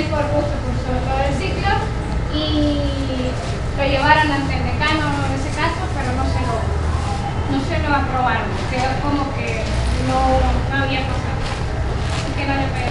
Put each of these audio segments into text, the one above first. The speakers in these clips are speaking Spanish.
él por gusto cursó todo el ciclo y lo llevaron ante el decano en ese caso, pero no se lo, no se lo aprobaron. Quedó como que no, no había pasado. Así que no le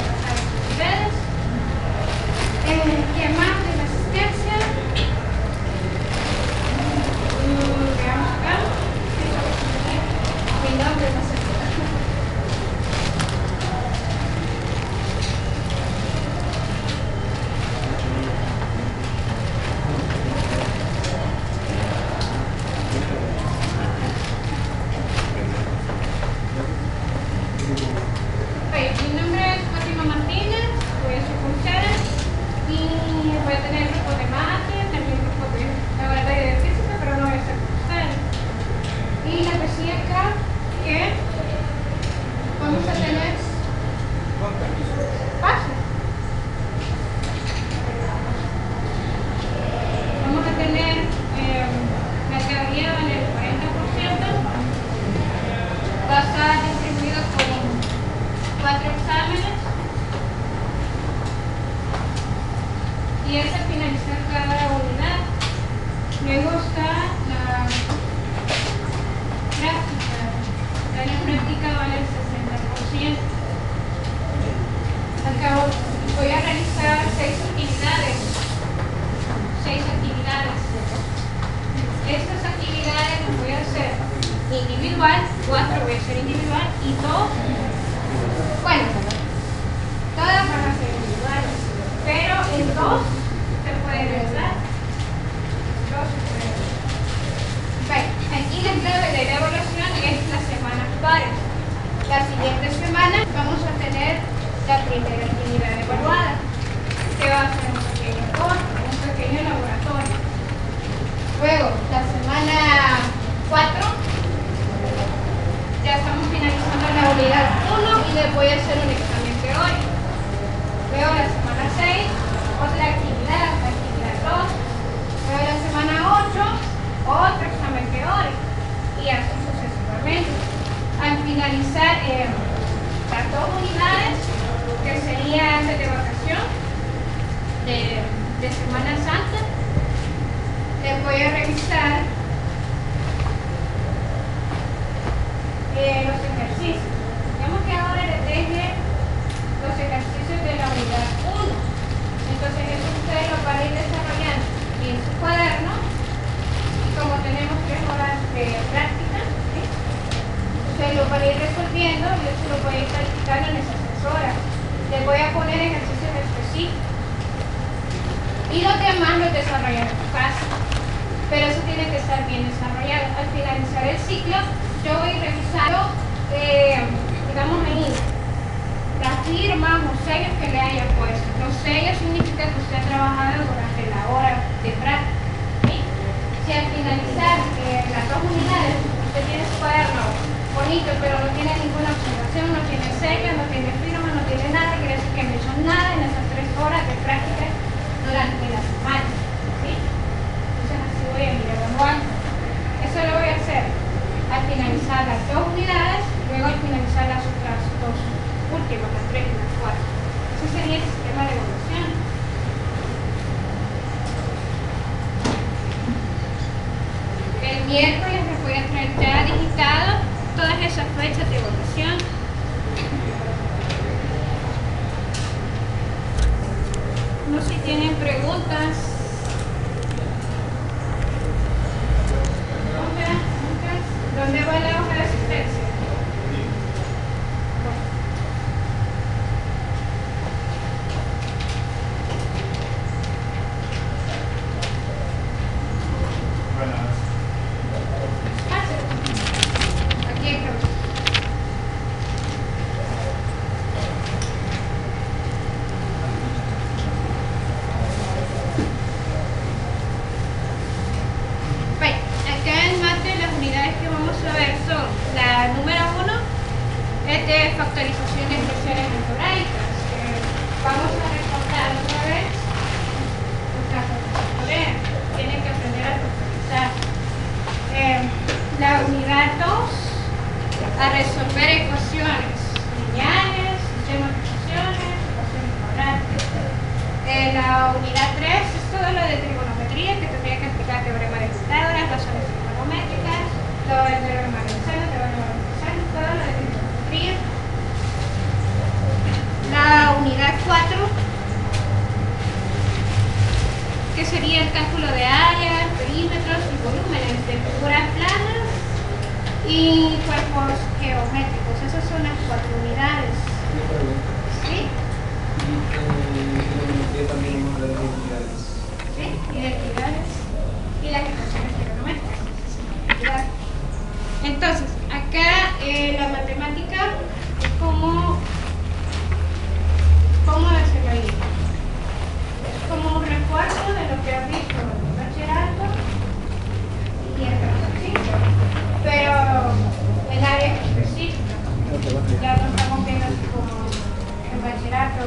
lo a ir en esas tres horas. Les voy a poner ejercicios específicos. Y los demás los desarrollan en su casa. Pero eso tiene que estar bien desarrollado. Al finalizar el ciclo, yo voy revisando, eh, digamos ahí, las firmas o sellos que le haya puesto. Los sellos significa que usted ha trabajado durante la hora de práctica. Si al finalizar eh, las dos unidades usted tiene su cuaderno bonito, pero no tiene ninguna observación, no tiene sello, no tiene firma, no tiene nada, quiere decir que no hizo nada en esas tres horas de práctica durante la semana. ¿sí? Entonces así voy a ir evaluando. Eso lo voy a hacer al finalizar las dos unidades, luego al finalizar las otras dos últimas, las tres y las cuatro. Ese sería el sistema de evaluación. El miércoles les voy a traer ya digitado todas esas fechas de evaluación. No sé si tienen preguntas. ¿Dónde va la hoja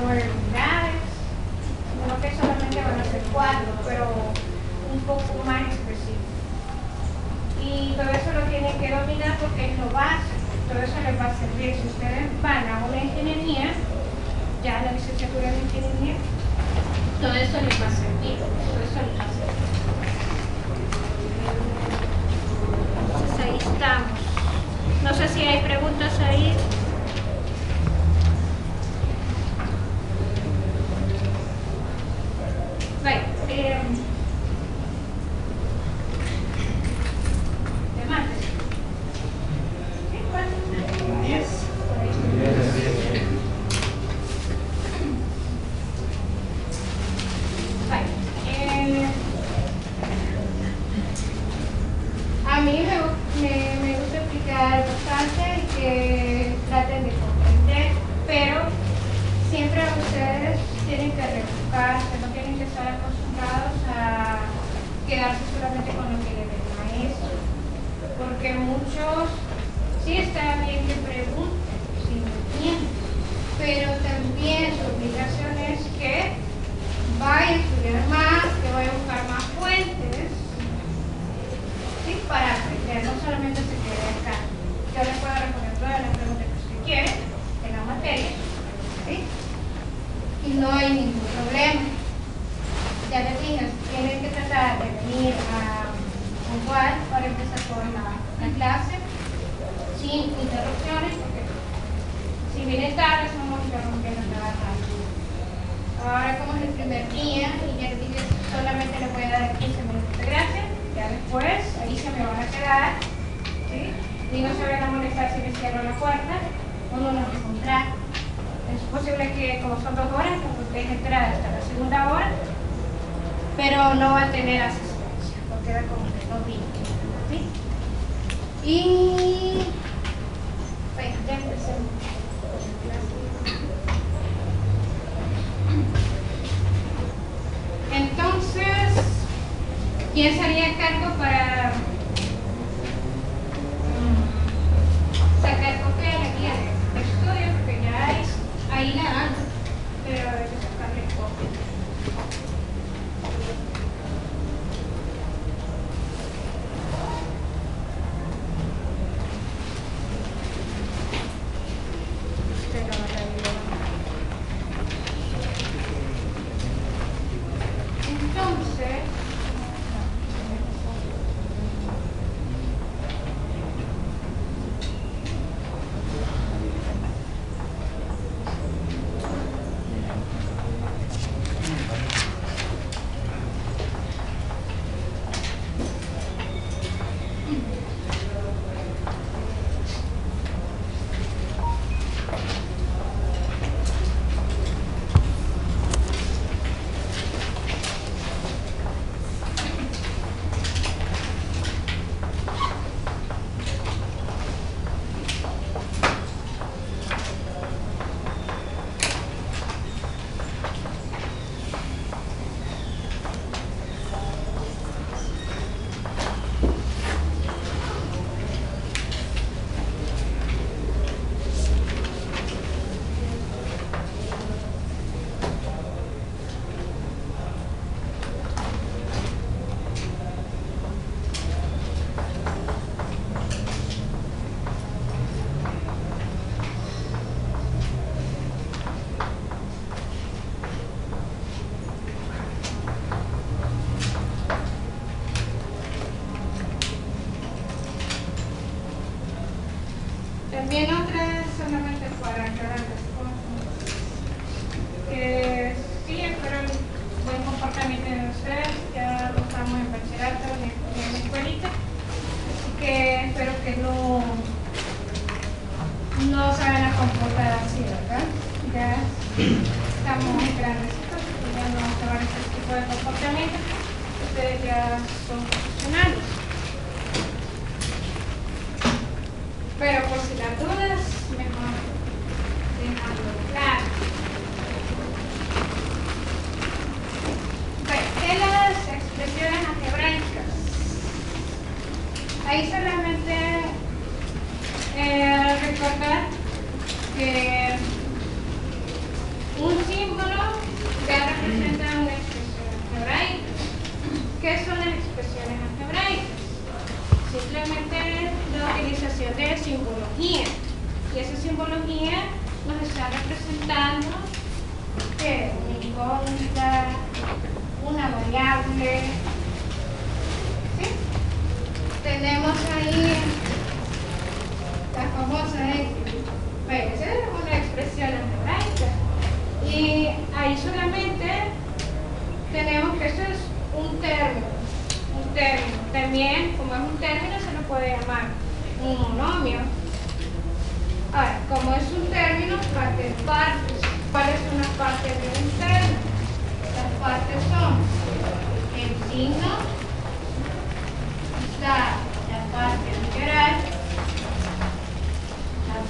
nueve unidades, no que solamente van a ser cuatro, pero un poco más específico. Y todo eso lo tienen que dominar porque es lo básico, todo eso les va a servir. Si ustedes van a una ingeniería, ya la licenciatura de ingeniería, todo eso les va a servir, todo eso les va a servir. Entonces ahí estamos. No sé si hay preguntas ahí.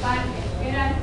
La parte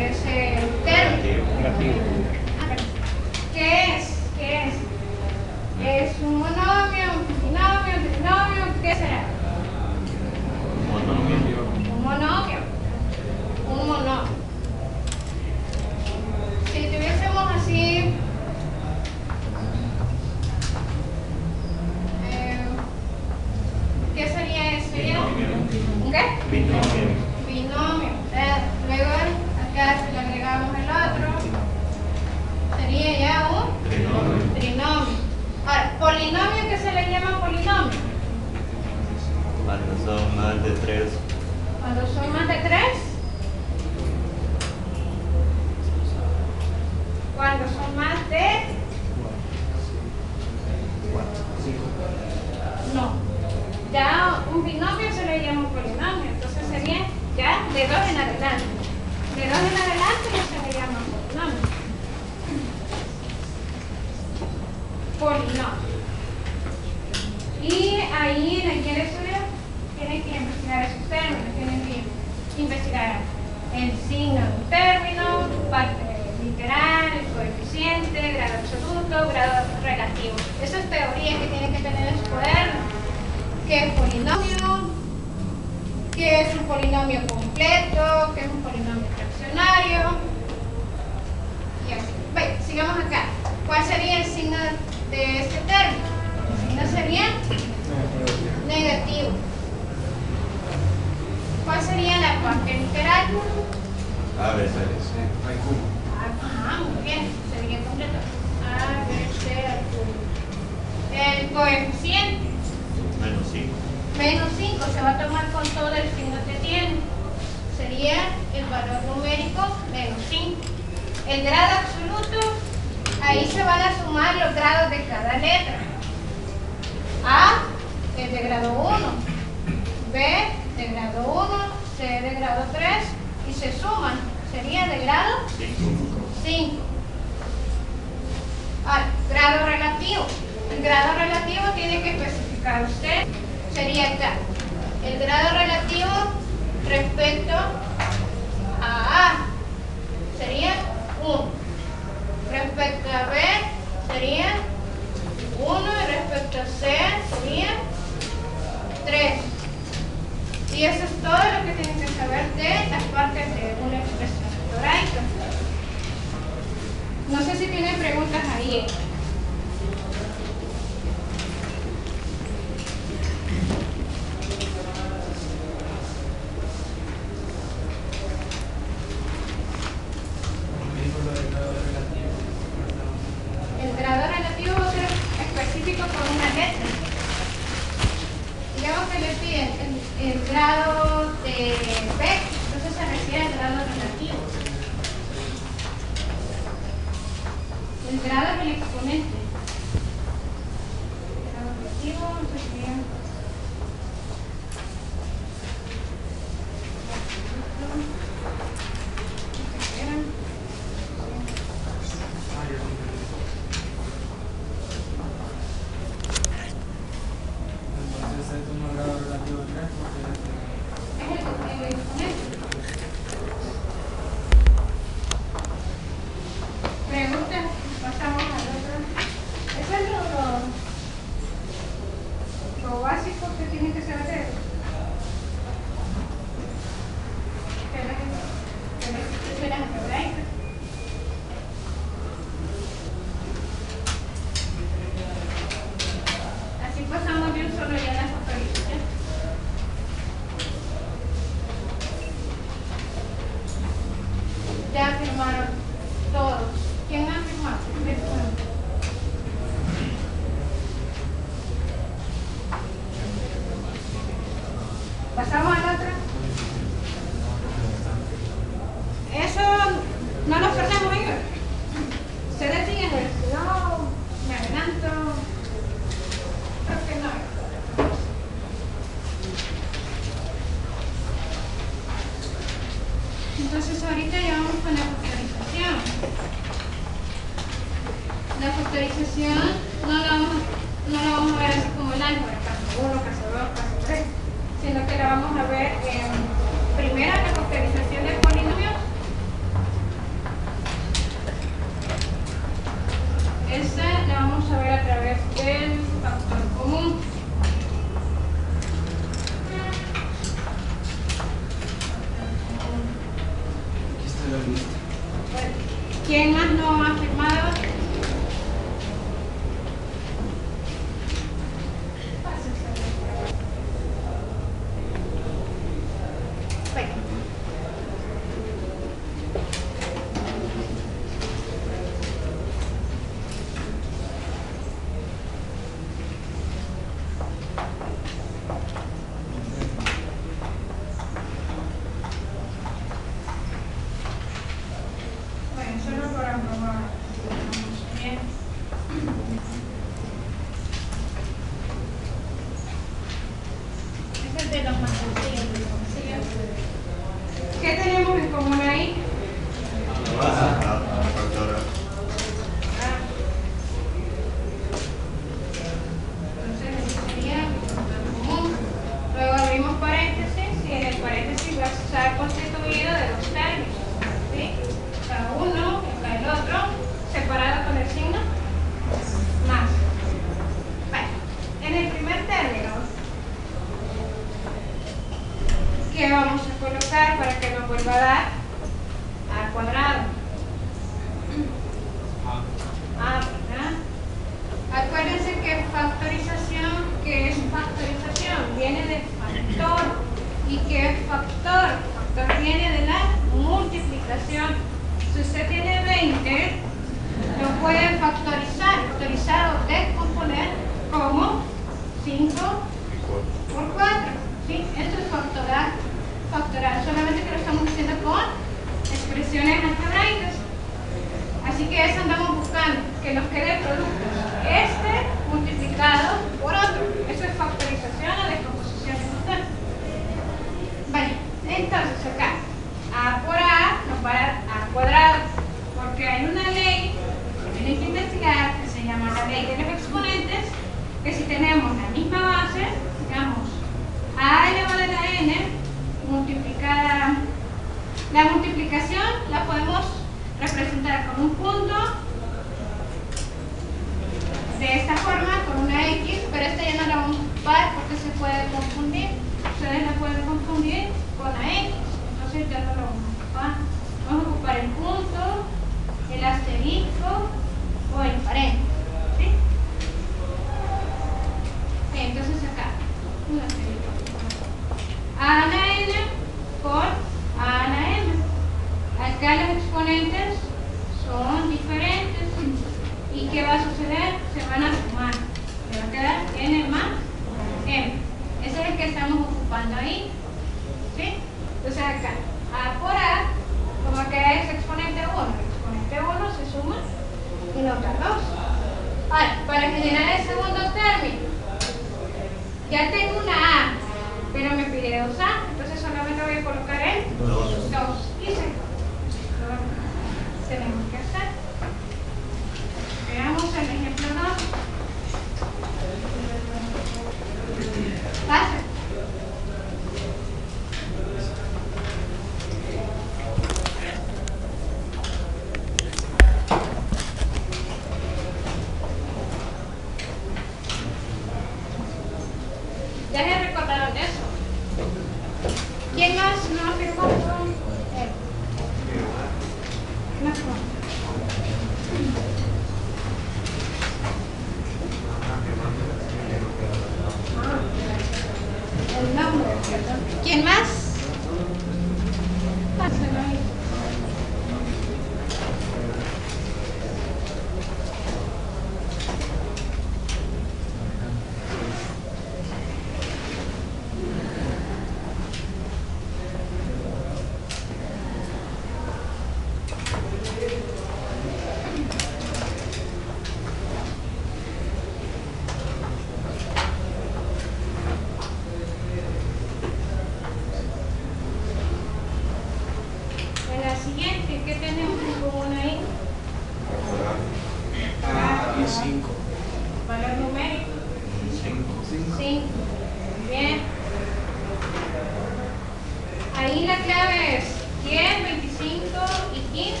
10, 25 y 15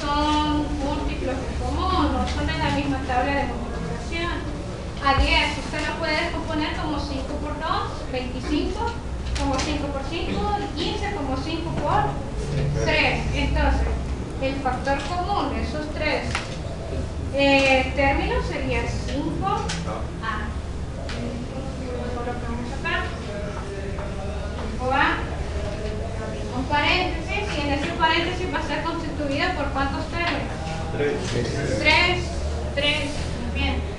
son múltiplos de común, no son en la misma tabla de configuración. A 10 usted lo puede descomponer como 5 por 2, 25 como 5 por 5 y 15 como 5 por 3. Entonces, el factor común de esos tres eh, términos sería 5A. Eh, lo colocamos acá. 5A paréntesis y en ese paréntesis va a ser constituida por cuántos términos. Tres. Tres. Tres. Bien.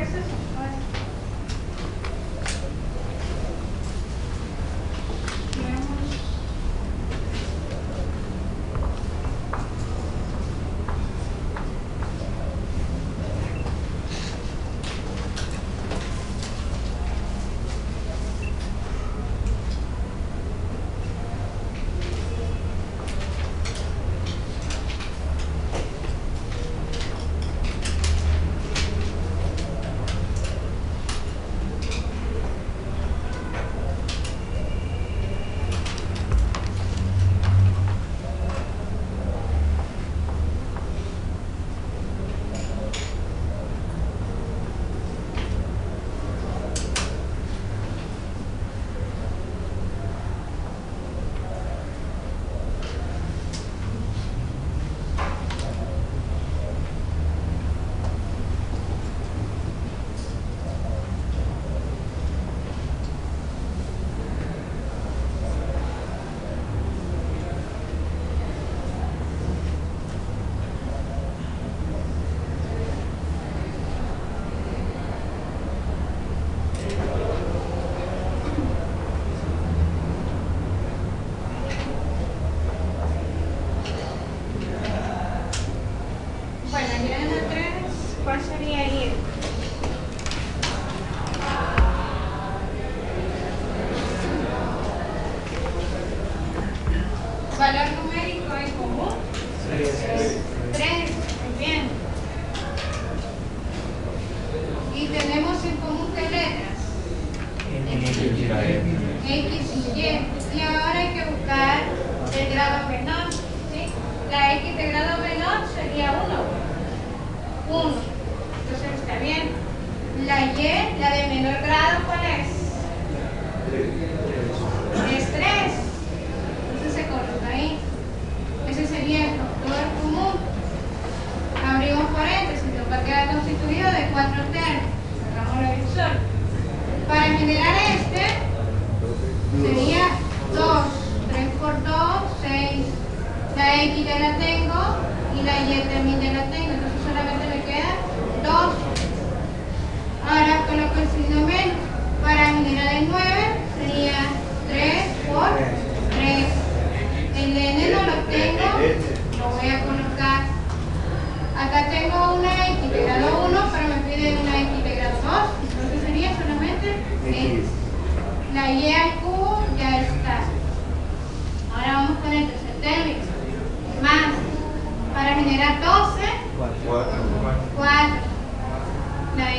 Gracias.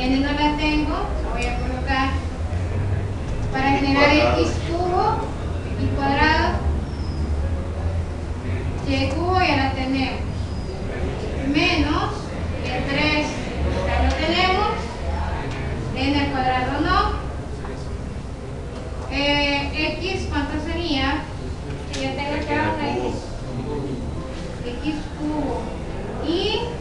n no la tengo, la voy a colocar para generar x cubo y cuadrado, y cubo ya la tenemos, menos el 3 ya lo tenemos, n al cuadrado no, x cuánto sería, que yo tengo acá una x, x cubo. Y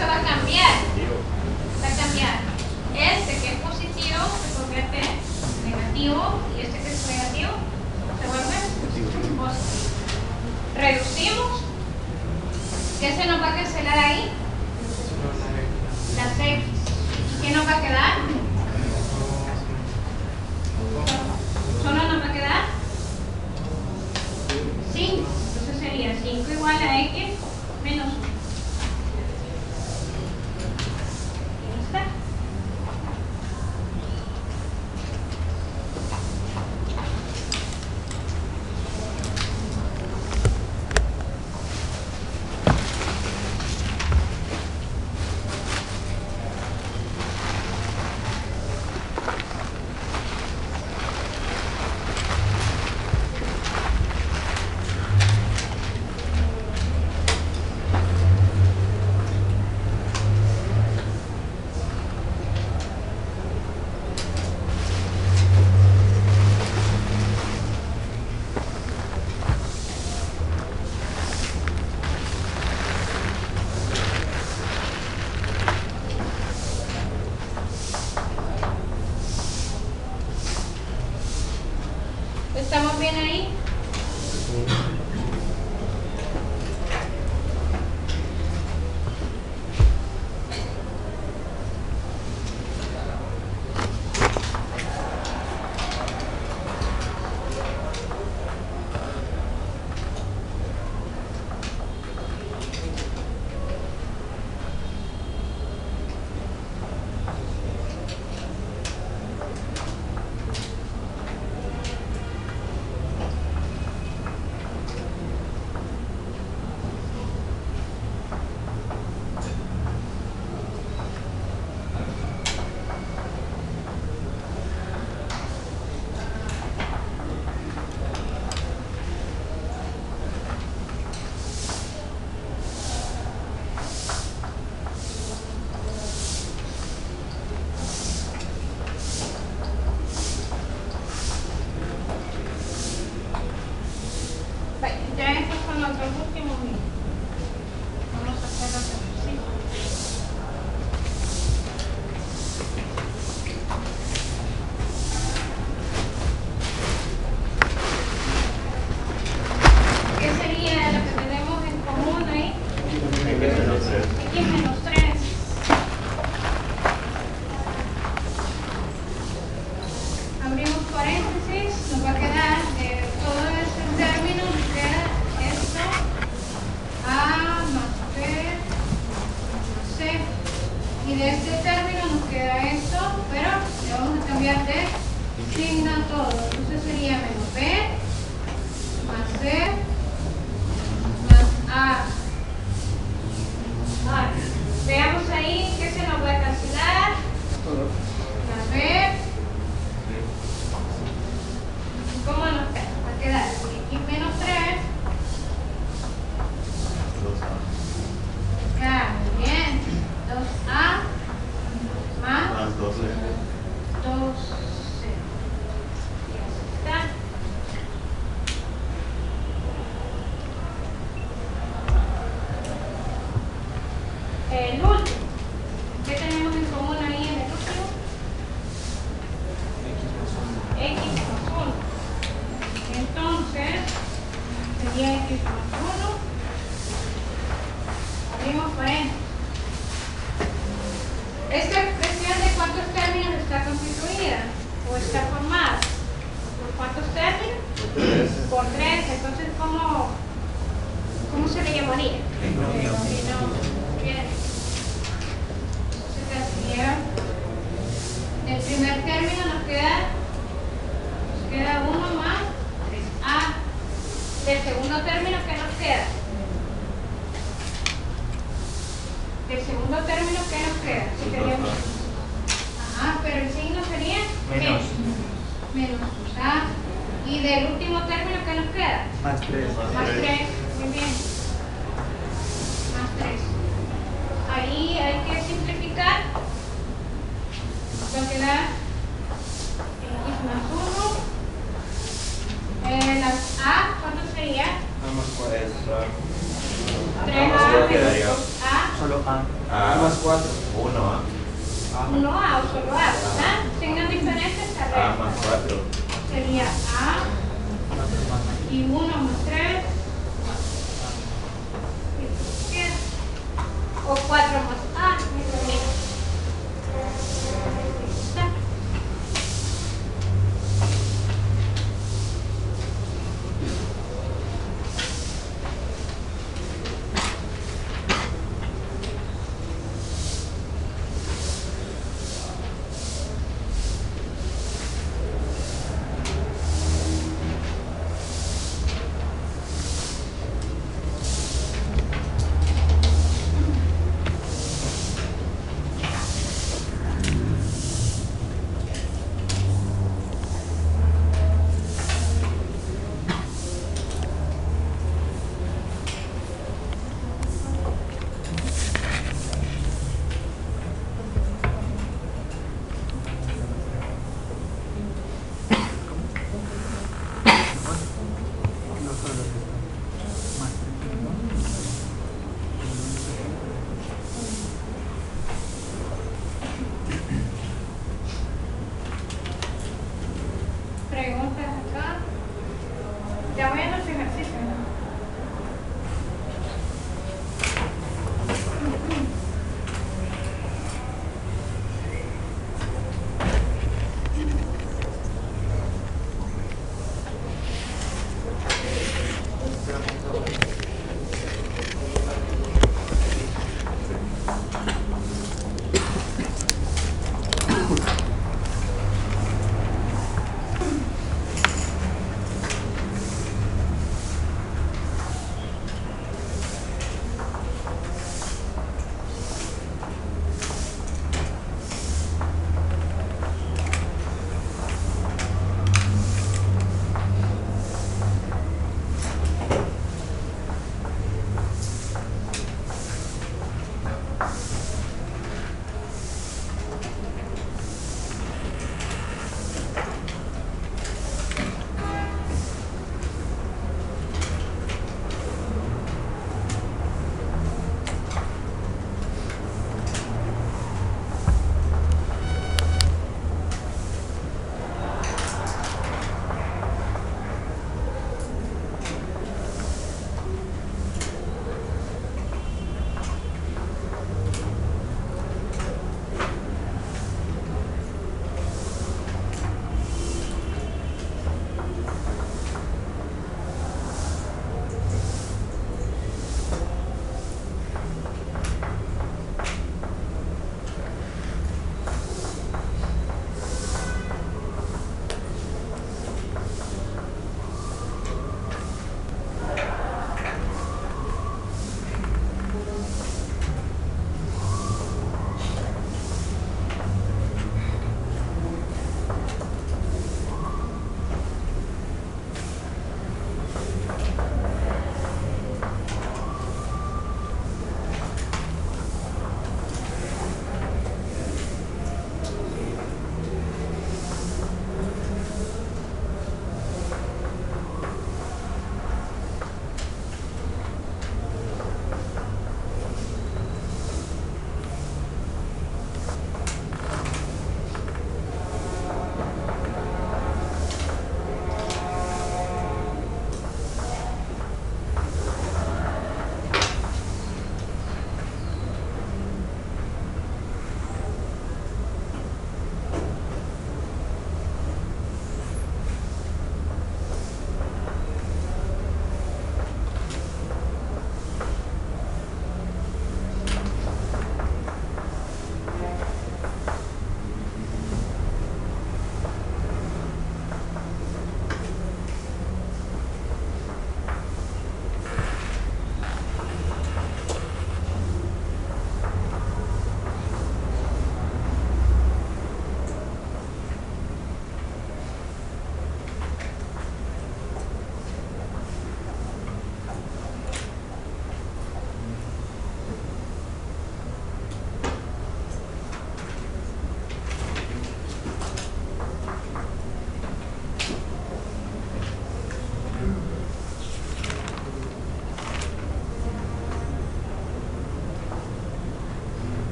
eso va a cambiar. Va a cambiar. Este que es positivo se convierte en negativo y este que es negativo se vuelve positivo. Reducimos. ¿Qué se nos va a cancelar ahí? Lehrende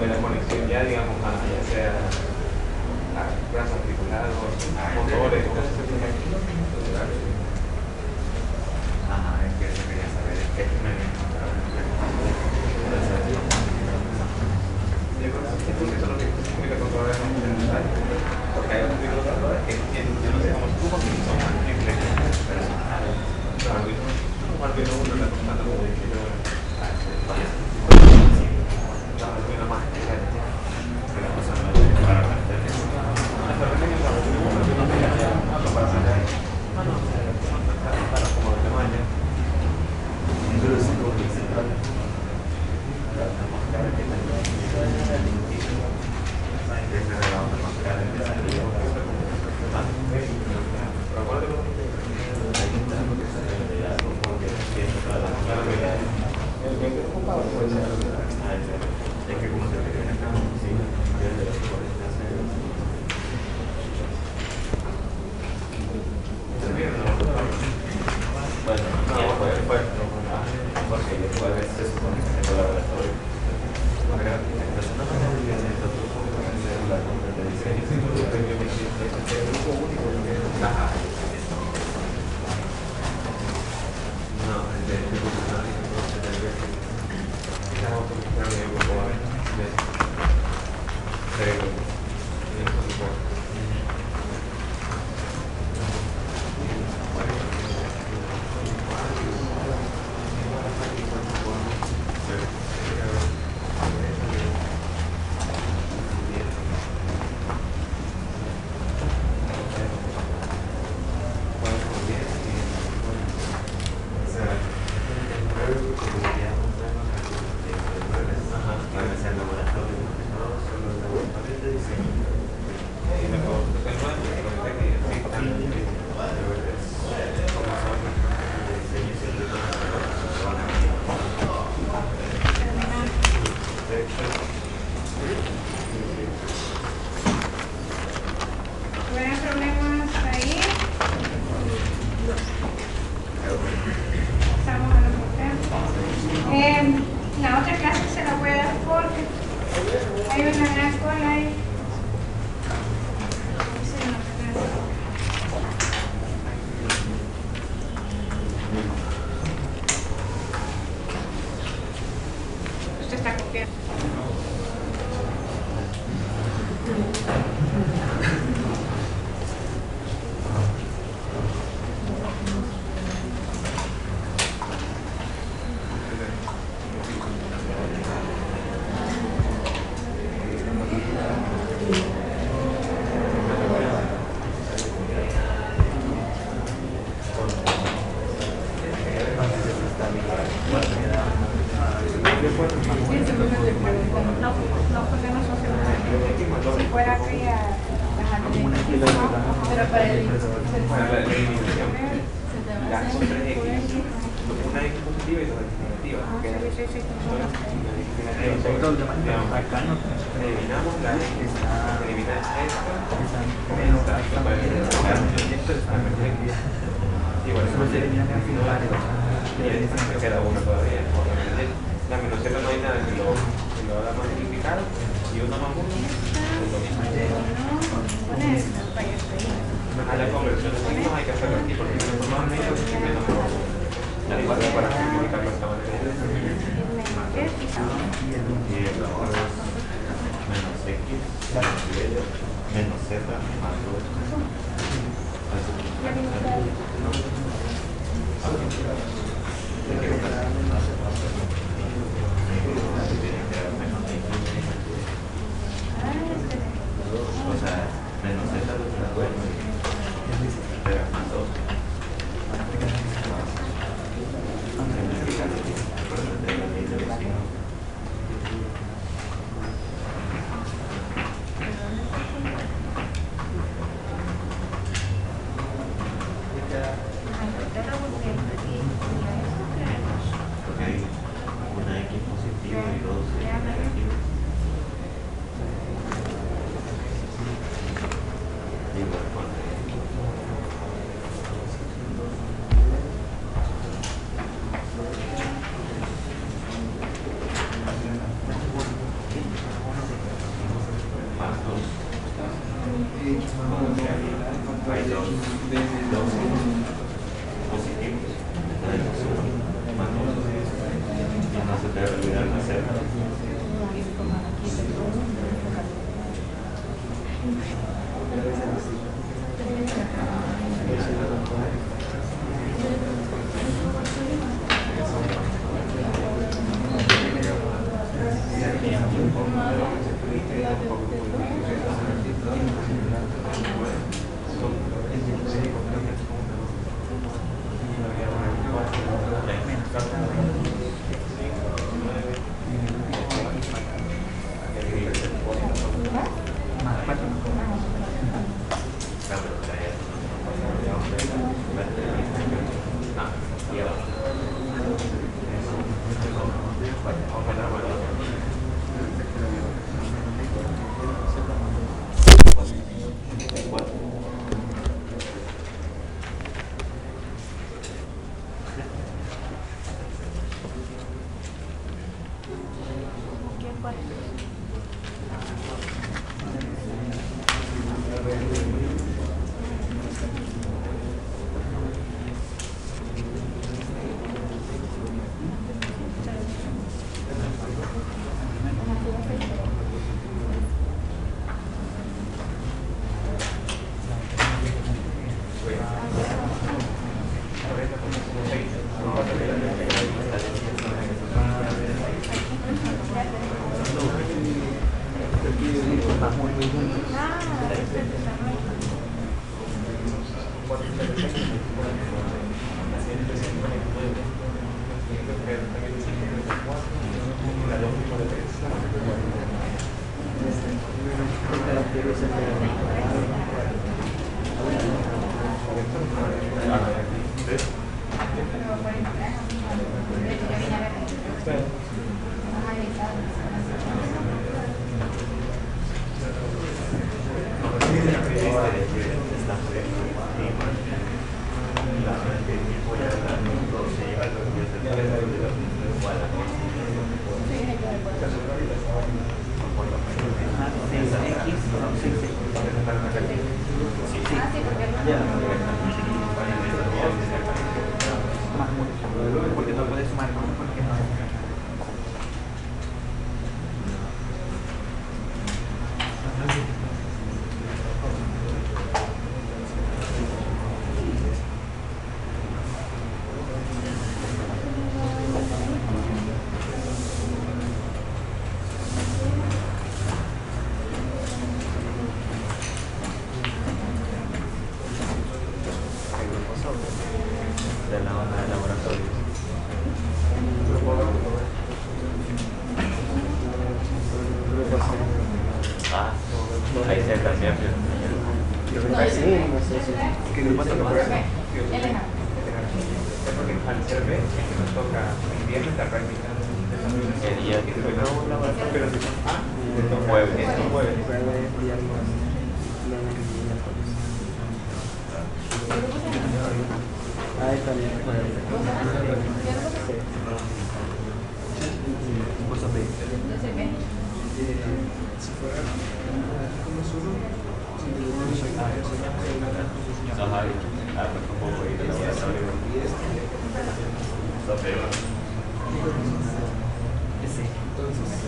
de la conexión ya, digamos, a, ya sea a brazos articulados, a motores, cosas así. Ajá, es que eso quería saber, es que me viene Yo creo que es lo que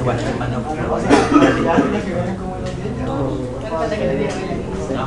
Igual, hermano, Ya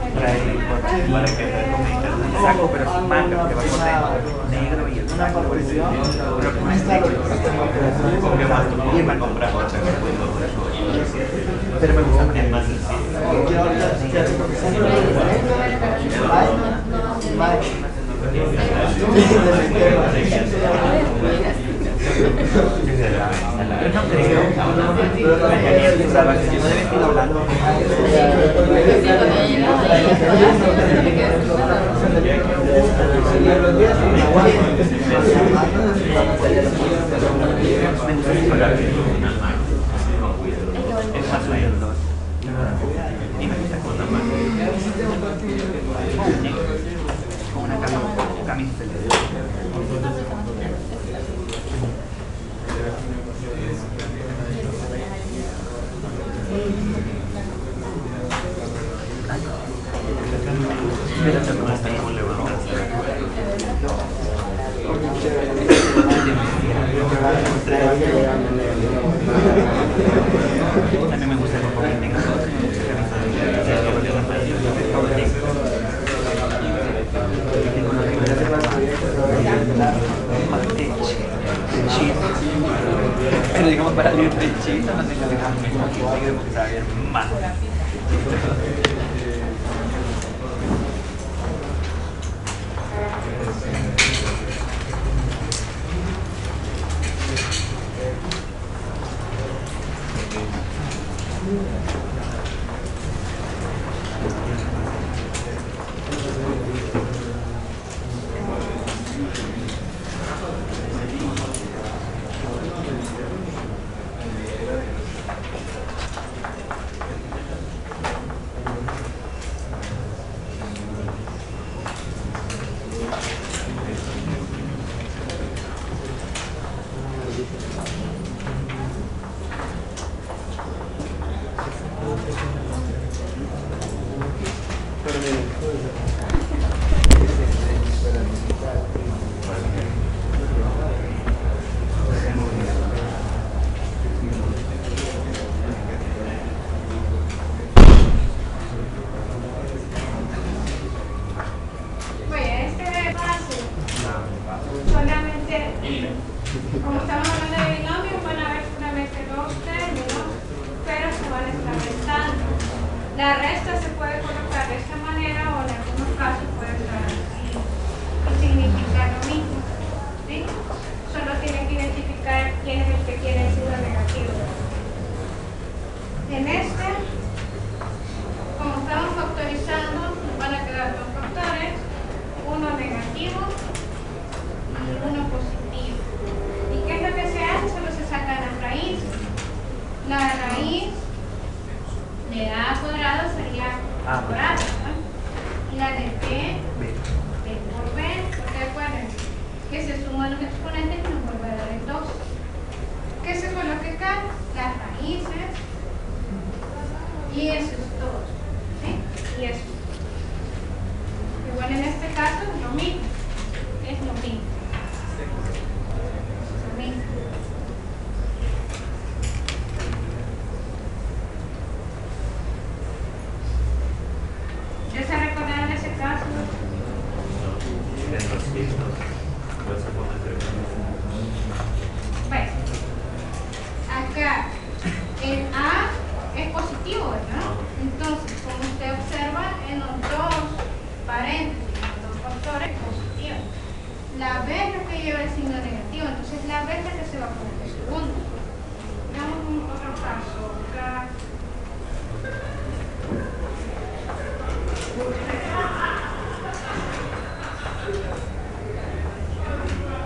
trae el para que me el saco, pero sin manga, porque va con negro y el saco por que más porque más tu y me pero me gusta poner más sencillo con una También me gusta el porque tenga pero el que. do it. las veces que se vacunen. Segundo, veamos un otro caso. Acá.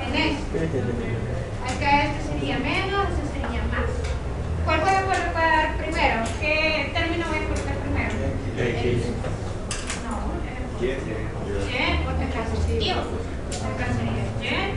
En este. Acá este sería menos, este sería más. ¿Cuál voy a colocar primero? ¿Qué término voy a colocar primero? X. No. Eh. Y, porque acá es. Acá sería Y.